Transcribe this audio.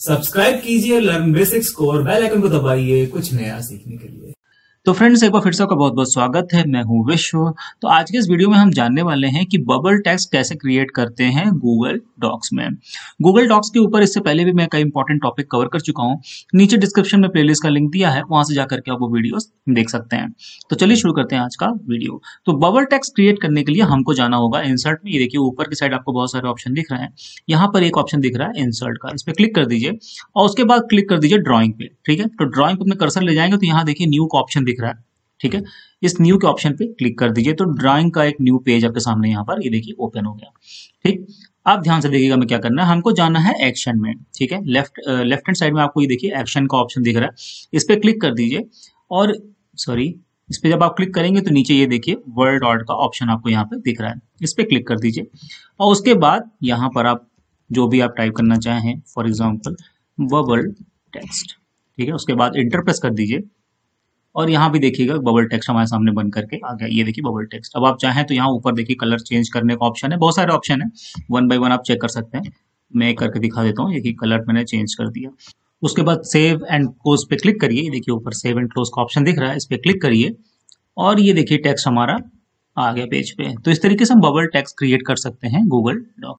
Subscribe कीजिए learn basics को और बेल आइकन को दबाइए कुछ नया सीखने के लिए। तो फ्रेंड्स एक बार फिर से आपका बहुत बहुत स्वागत है। मैं हूँ विश्व। तो आज के इस वीडियो में हम जानने वाले हैं कि बबल टेक्स्ट कैसे क्रिएट करते हैं गूगल डॉक्स में। गूगल डॉक्स के ऊपर इससे पहले भी मैं कई इंपॉर्टेंट टॉपिक कवर कर चुका हूँ। नीचे डिस्क्रिप्शन में प्लेलिस्ट का लिंक दिया है, वहाँ से जाकर के आप वो वीडियो देख सकते हैं। तो चलिए शुरू करते हैं आज का वीडियो तो बबल टेक्स्ट क्रिएट करने के लिए हमको जाना होगा इंसर्ट में। ये देखिए, ऊपर की साइड आपको बहुत सारे ऑप्शन दिख रहे हैं। यहाँ पर एक ऑप्शन दिख रहा है इंसर्ट का। इस पर क्लिक कर दीजिए और उसके बाद क्लिक कर दीजिए ड्रॉइंग पे, ठीक है? तो ड्रॉइंग पे अपने कर्सर ले जाएँगे तो यहाँ देखिए न्यू का ऑप्शन रहा है ठीक है? इस न्यू के ऑप्शन पे क्लिक कर दीजिए। तो ड्राइंग का एक न्यू पेज आपके सामने यहाँ पर ये देखिए ओपन हो गया। ठीक? आप ध्यान से देखिएगा हमें क्या करना है। हमको जाना है एक्शन में ठीक है? लेफ़्ट लेफ़्ट हैंड साइड में आपको ये देखिए एक्शन का ऑप्शन दिख रहा है। इस पे क्लिक कर दीजिए। और सॉरी इस पे जब आप क्लिक करेंगे तो नीचे ये देखिए वर्ड ऑर्ड का ऑप्शन आपको यहाँ पे दिख रहा है। इस पे क्लिक कर दीजिए। और उसके बाद यहाँ पर आप जो भी आप टाइप करना चाहें फॉर एग्ज़ाम्पल वर्बल टेक्स्ट ठीक है? उसके बाद इंटर प्रेस कर दीजिए। और यहाँ भी देखिएगा बबल टेक्स्ट हमारे सामने बन करके आ गया। ये देखिए बबल टेक्स्ट अब आप चाहें तो यहाँ ऊपर देखिए कलर चेंज करने का ऑप्शन है। बहुत सारे ऑप्शन है। वन बाई वन आप चेक कर सकते हैं। मैं करके दिखा देता हूँ। ये कलर मैंने चेंज कर दिया। उसके बाद सेव एंड क्लोज पे क्लिक करिए। देखिए ऊपर सेव एंड क्लोज का ऑप्शन दिख रहा है। इस पर क्लिक करिए। और ये देखिए टेक्स्ट हमारा आ गया पेज पे। तो इस तरीके से हम बबल टेक्स्ट क्रिएट कर सकते हैं गूगल डॉक